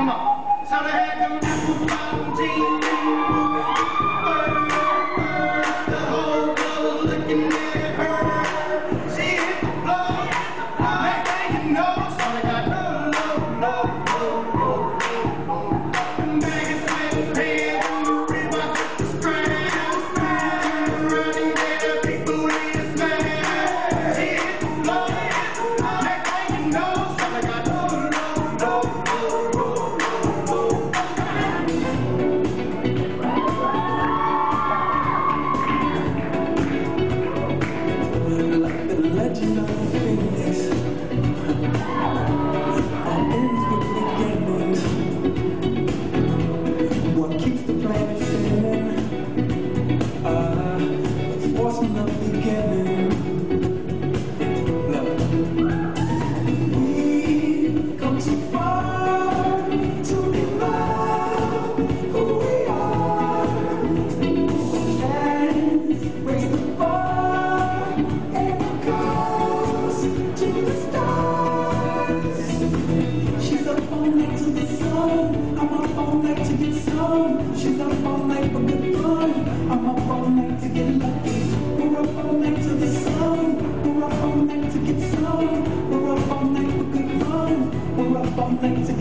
Come on. So they had to do the mountain team. to get some. I'm up all night to get some. She's up all night for good fun. I'm up all night to get lucky. We're up all night to get some. We're up all night to get some. We're up all night for good fun. We're up all night to